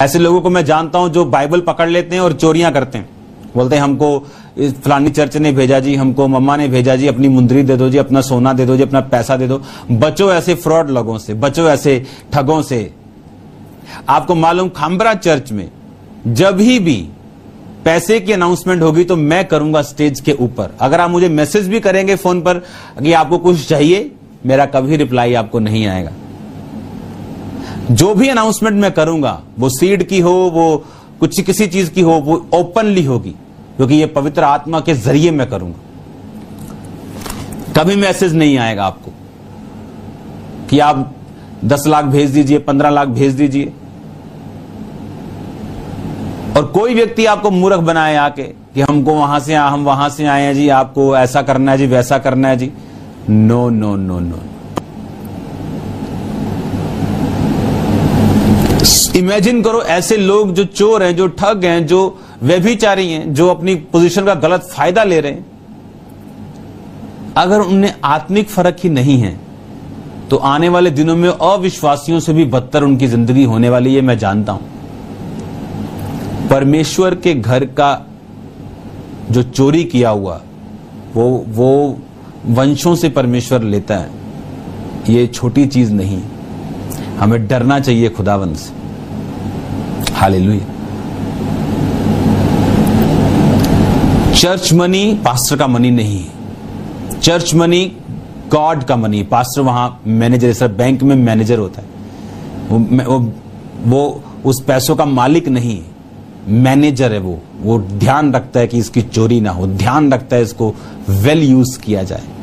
ऐसे लोगों को मैं जानता हूँ जो बाइबल पकड़ लेते हैं और चोरियाँ करते हैं। बोलते हैं, हमको फलानी चर्च ने भेजा जी, हमको मम्मा ने भेजा जी, अपनी मुंदरी दे दो जी, अपना सोना दे दो जी, अपना पैसा दे दो। बचो ऐसे फ्रॉड लोगों से, बचो ऐसे ठगों से। आपको मालूम खाम्बरा चर्च में जब ही भी पैसे की अनाउंसमेंट होगी तो मैं करूँगा स्टेज के ऊपर। अगर आप मुझे मैसेज भी करेंगे फ़ोन पर कि आपको कुछ चाहिए, मेरा कभी रिप्लाई आपको नहीं आएगा। जो भी अनाउंसमेंट मैं करूँगा, वो सीड की हो, वो कुछ किसी चीज़ की हो, वो ओपनली होगी, क्योंकि ये पवित्र आत्मा के ज़रिए मैं करूँगा। कभी मैसेज नहीं आएगा आपको कि आप दस लाख भेज दीजिए, पंद्रह लाख भेज दीजिए। और कोई व्यक्ति आपको मूर्ख बनाए आके कि हमको वहाँ से हम वहाँ से आए हैं जी, आपको ऐसा करना है जी, वैसा करना है जी। No no no no imagine करो ऐसे लोग जो चोर हैं, जो ठग हैं, जो व्यभिचारी हैं, जो अपनी पोजीशन का गलत फ़ायदा ले रहे हैं। अगर उनमें आत्मिक फ़र्क ही नहीं है तो आने वाले दिनों में अविश्वासियों से भी बदतर उनकी ज़िंदगी होने वाली है, मैं जानता हूँ। परमेश्वर के घर का जो चोरी किया हुआ, वो वो वंशों से परमेश्वर लेता है। ये छोटी चीज़ नहीं। हमें डरना चाहिए खुदावन से। हालेलुया चर्च मनी पास्टर का मनी नहीं चर्च मनी गॉड का मनी पास्टर वहाँ मैनेजर सर बैंक में मैनेजर होता है वो वो, वो उस पैसों का मालिक नहीं मैनेजर है वो वो ध्यान रखता है कि इसकी चोरी ना हो ध्यान रखता है इसको वेल यूज़ किया जाए